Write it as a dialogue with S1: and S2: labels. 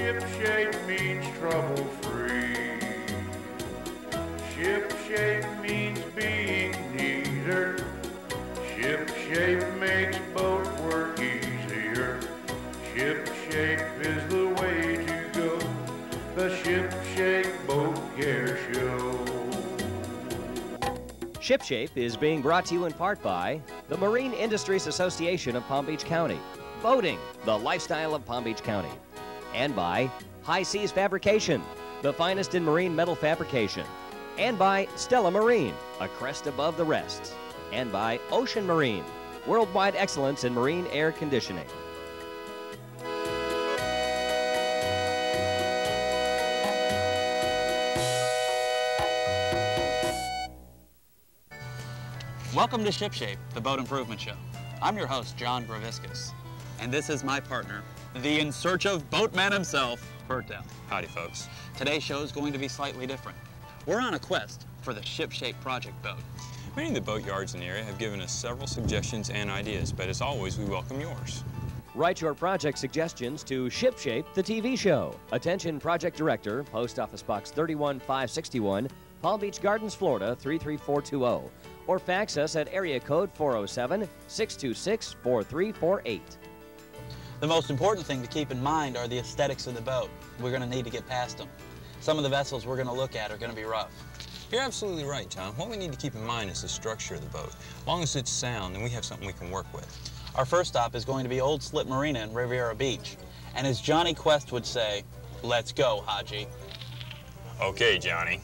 S1: ship shape means trouble free. Ship shape means being neater. Ship shape makes boat work easier. Ship shape is the way to go. The Ship Shape Boat Care Show.
S2: ShipShape is being brought to you in part by the Marine Industries Association of Palm Beach County, Boating, the lifestyle of Palm Beach County, and by High Seas Fabrication, the finest in marine metal fabrication, and by Stella Marine, a crest above the rest, and by Ocean Marine, worldwide excellence in marine air conditioning.
S3: Welcome to ShipShape, the boat improvement show. I'm your host, John Greviskis, and this is my partner, the in search of boatman himself, Bert Down.
S4: Howdy, folks.
S3: Today's show is going to be slightly different. We're on a quest for the ShipShape project boat.
S4: Many of the boatyards in the area have given us several suggestions and ideas, but as always, we welcome yours.
S2: Write your project suggestions to ShipShape the TV show. Attention Project Director, Post Office Box 31561, Palm Beach Gardens, Florida 33420, or fax us at area code 407 626 4348.
S3: The most important thing to keep in mind are the aesthetics of the boat. We're going to need to get past them. Some of the vessels we're going to look at are going to be rough.
S4: You're absolutely right, John. What we need to keep in mind is the structure of the boat. As long as it's sound, then we have something we can work with.
S3: Our first stop is going to be Old Slip Marina in Riviera Beach. And as Jonny Quest would say, let's go, Hadji.
S4: Okay, Johnny.